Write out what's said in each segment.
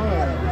Sentito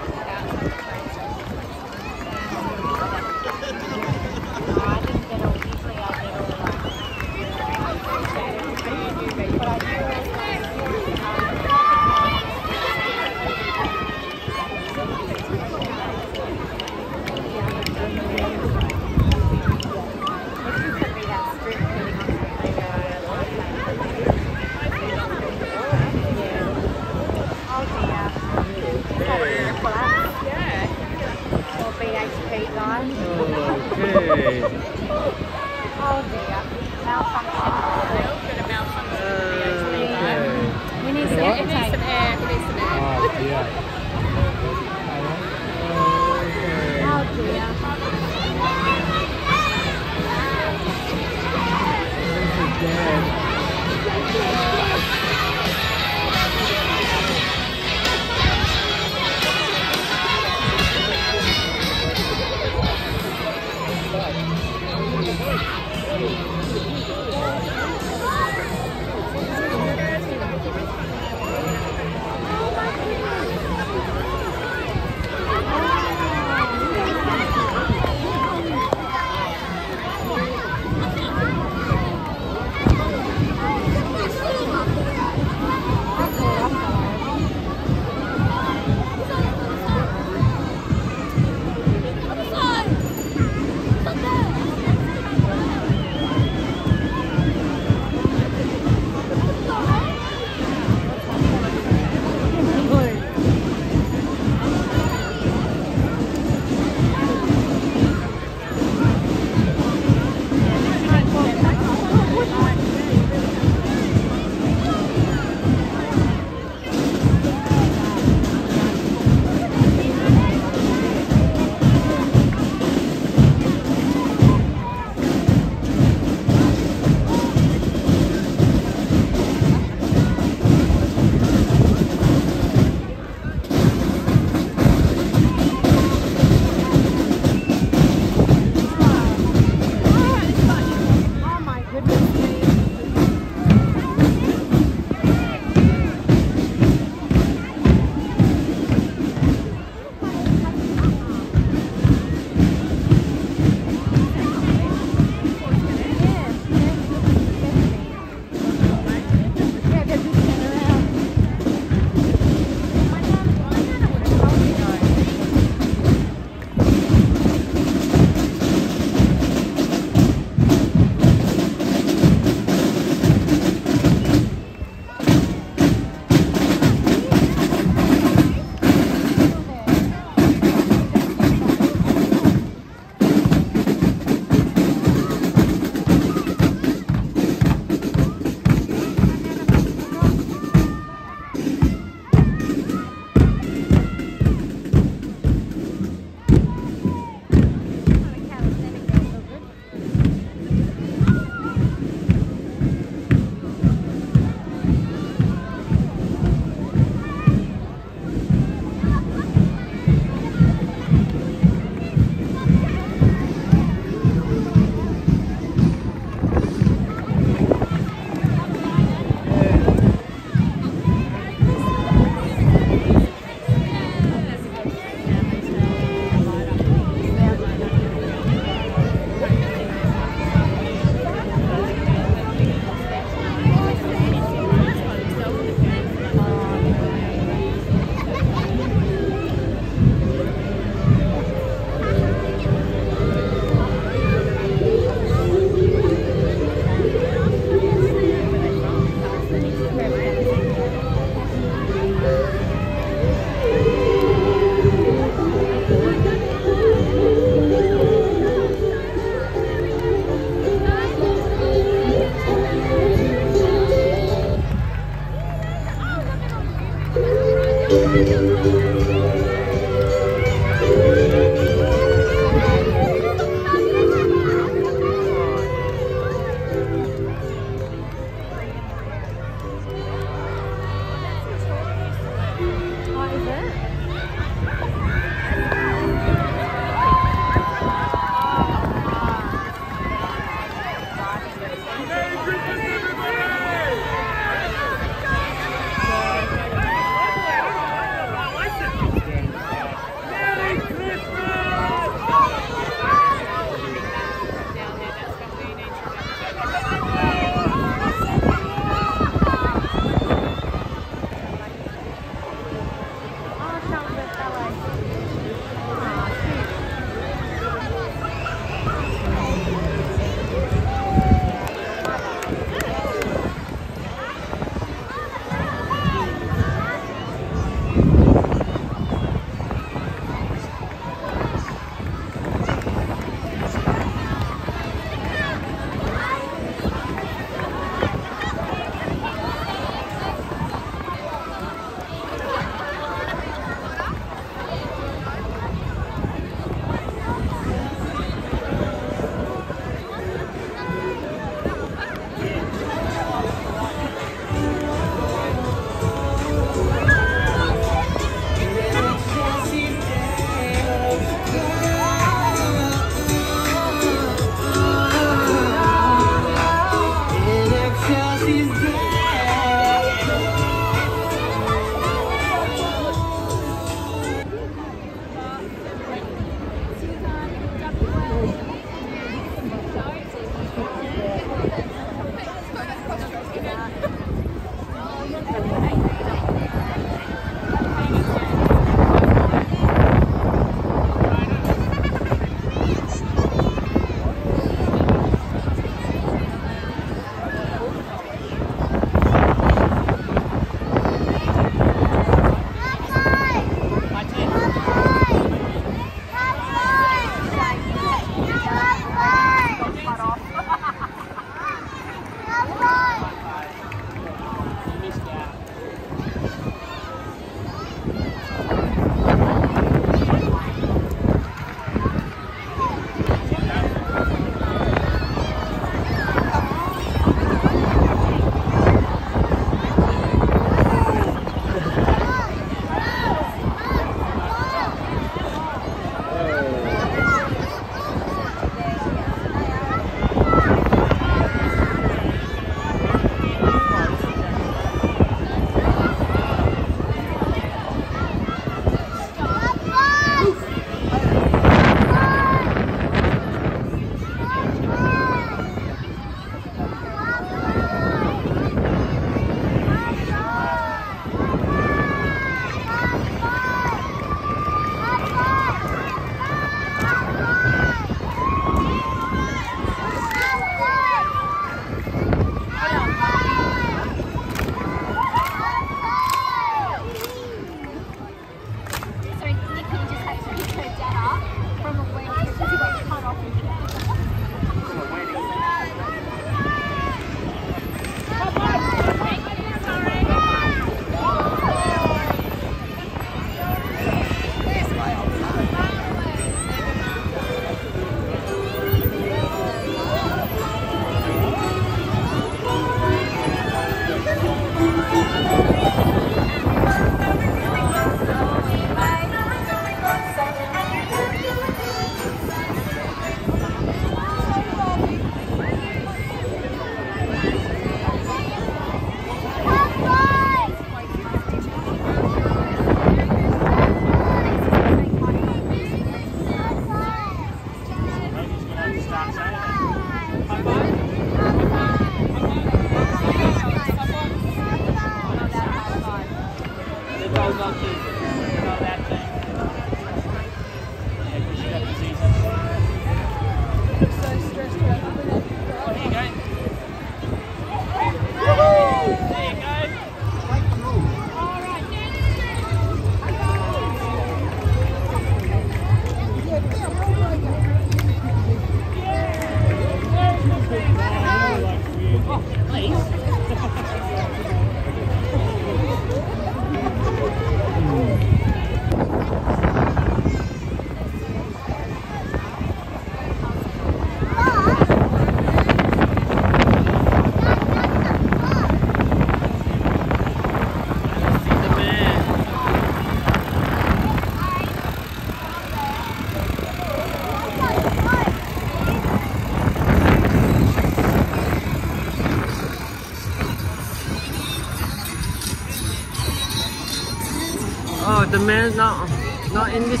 the man not not in this.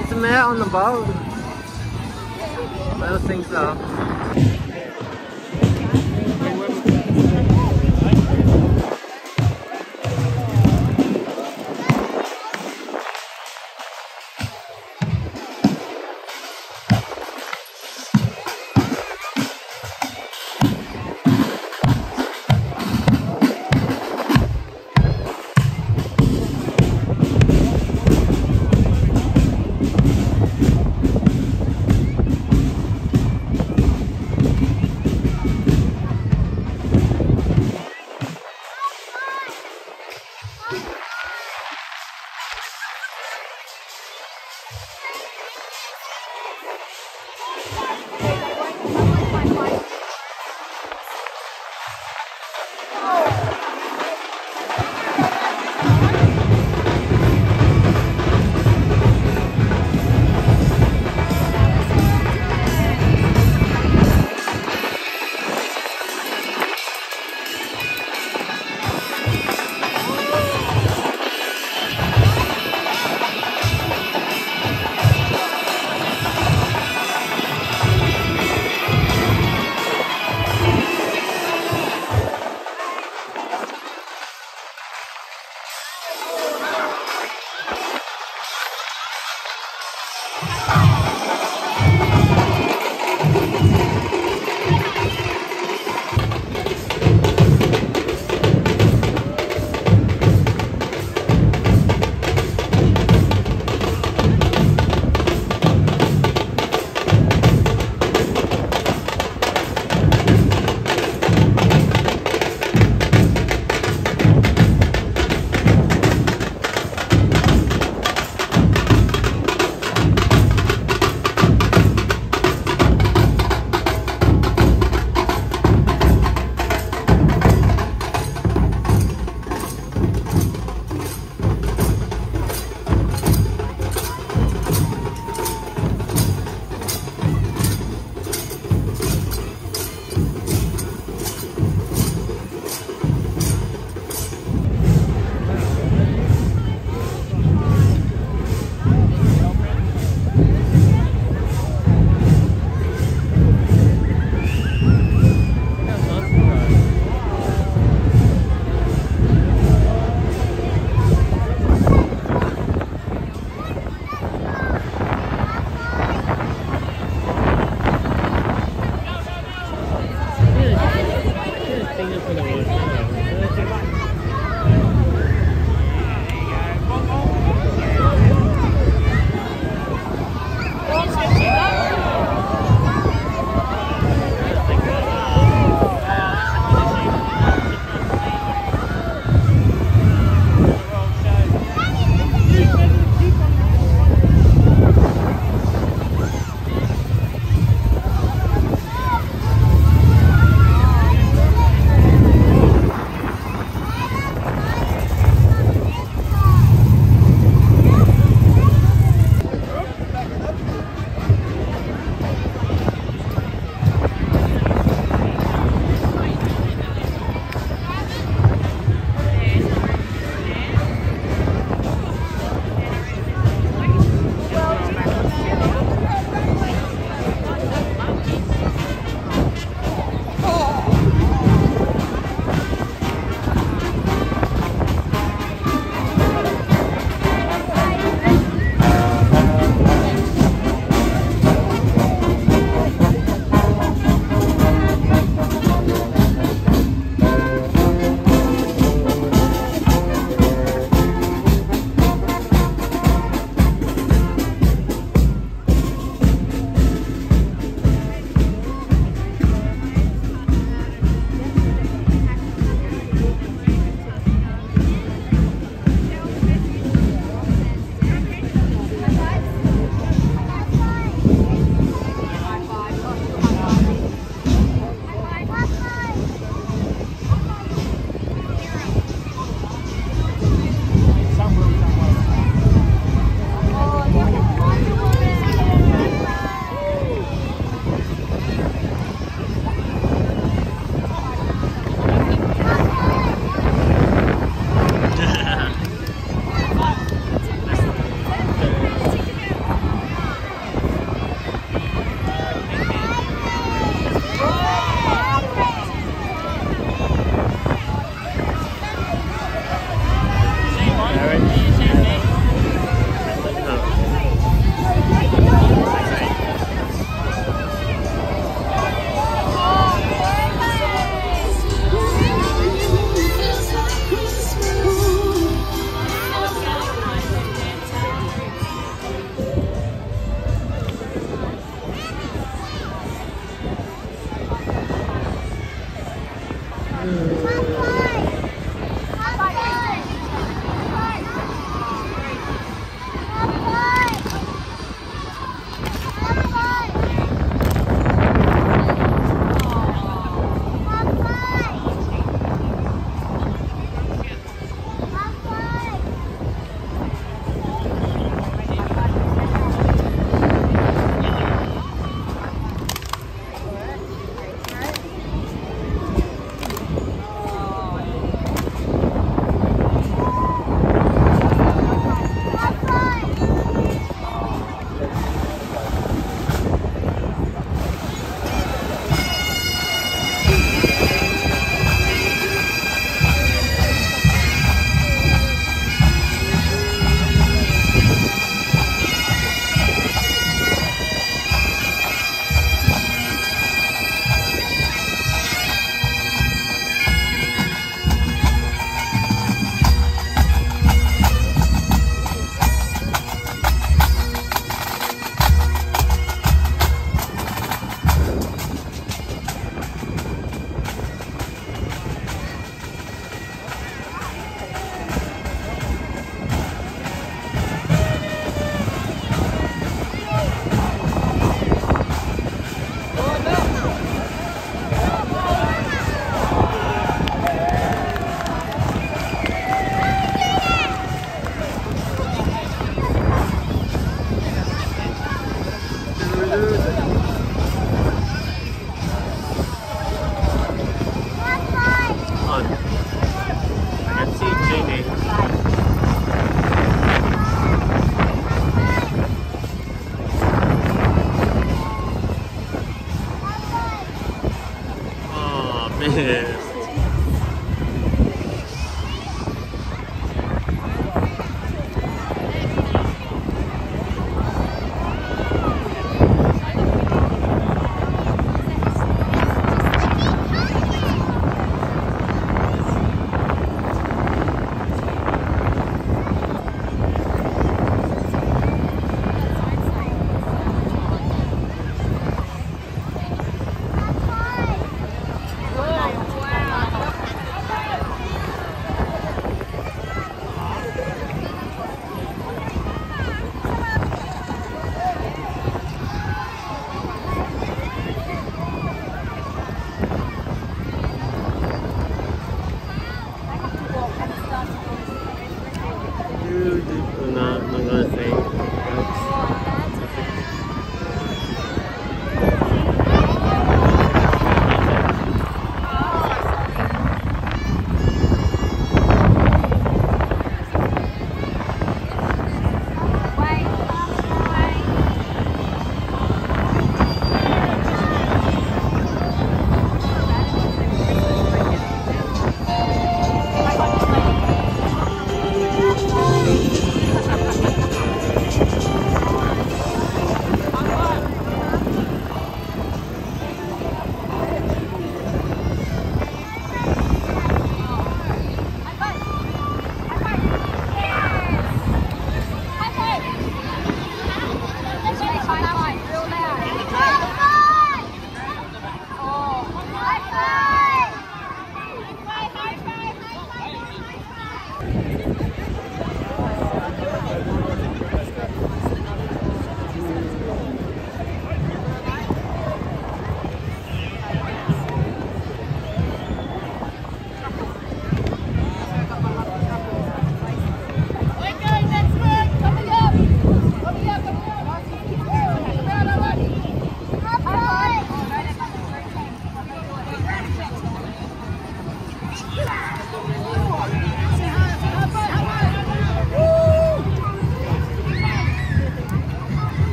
It's a man on the boat. I don't think so.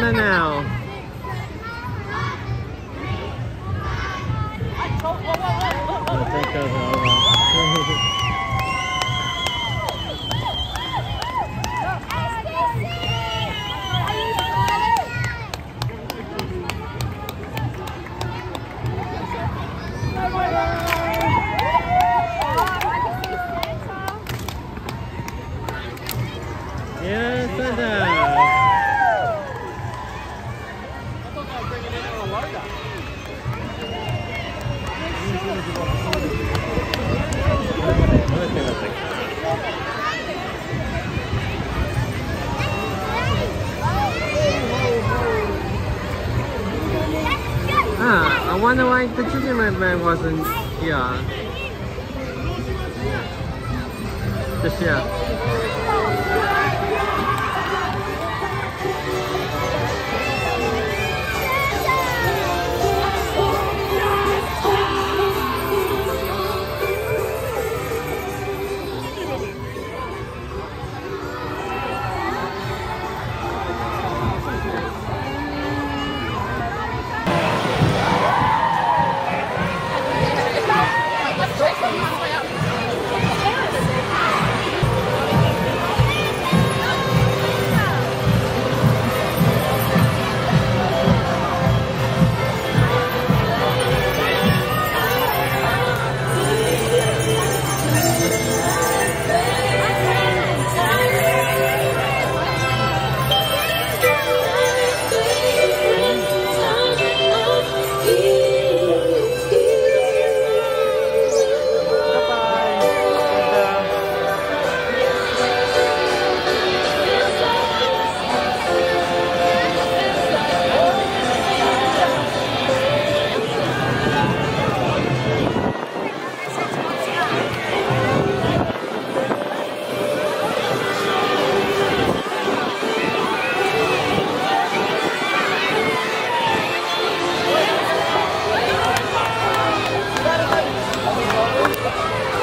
Santa now. Wonder why the gingerbread man wasn't here. Just here.